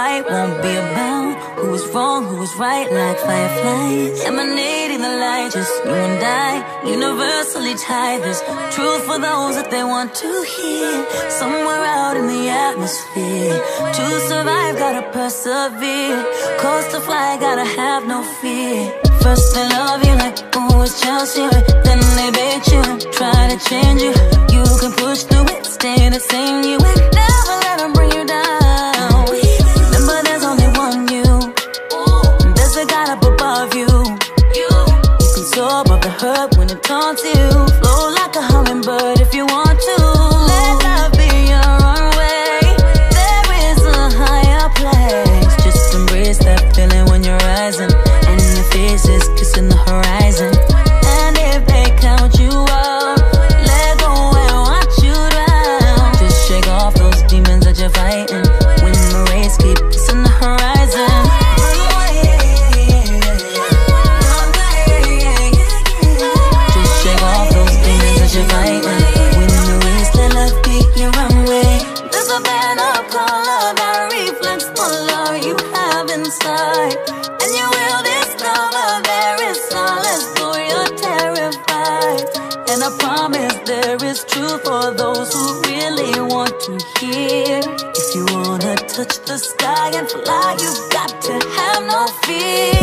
fight won't be about who was wrong, who was right, like fireflies. Emanating the light, just you and I, universally tied. There's truth for those that they want to hear. Somewhere out in the atmosphere, to survive, gotta persevere. Cause to fly, gotta have no fear. First they love you like, who was just you. Then they bait you, try to change you. curb when it taunts you. Flow like a hummingbird. And you will this there is solace though you're terrified. And I promise there is truth for those who really want to hear. If you wanna touch the sky and fly, you've got to have no fear.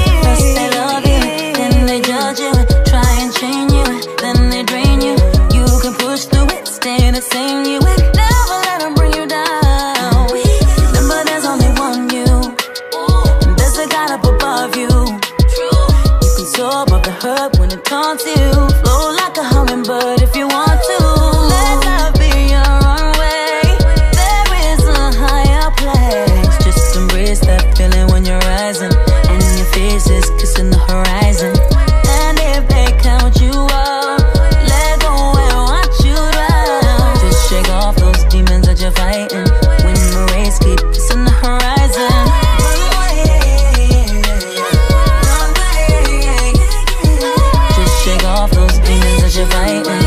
you're fighting.